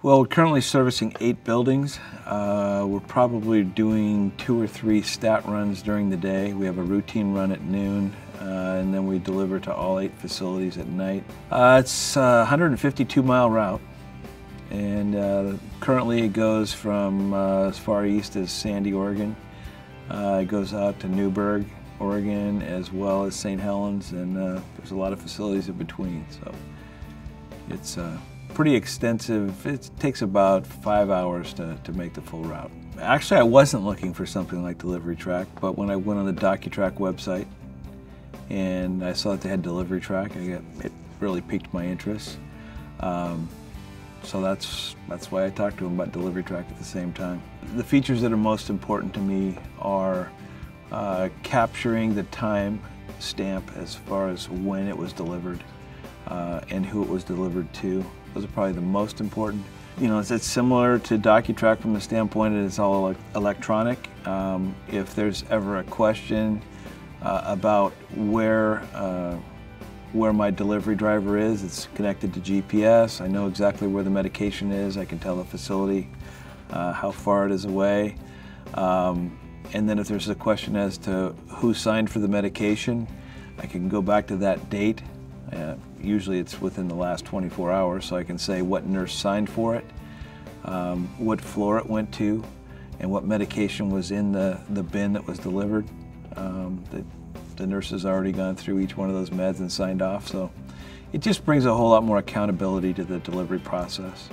Well, we're currently servicing eight buildings. Uh, we're probably doing two or three stat runs during the day. We have a routine run at noon, uh, and then we deliver to all eight facilities at night. Uh, it's a 152 mile route, and uh, currently it goes from uh, as far east as Sandy, Oregon. Uh, it goes out to Newberg, Oregon, as well as St. Helens, and there's a lot of facilities in between. So it's pretty extensive. It takes about five hours to, to make the full route. Actually, I wasn't looking for something like Delivery Track, but when I went on the DocuTrack website and I saw that they had Delivery Track, I got, it really piqued my interest. Um, so that's that's why I talked to them about Delivery Track at the same time. The features that are most important to me are uh, capturing the time stamp as far as when it was delivered uh, and who it was delivered to. Those are probably the most important. You know, it's, similar to DocuTrack from the standpoint that it's all electronic. Um, if there's ever a question uh, about where uh, where my delivery driver is, it's connected to GPS. I know exactly where the medication is. I can tell the facility uh, how far it is away. Um, and then if there's a question as to who signed for the medication, I can go back to that date uh, usually it's within the last 24 hours, so I can say what nurse signed for it, um, what floor it went to, and what medication was in the, the bin that was delivered. Um, the, the nurse has already gone through each one of those meds and signed off, so it just brings a whole lot more accountability to the delivery process.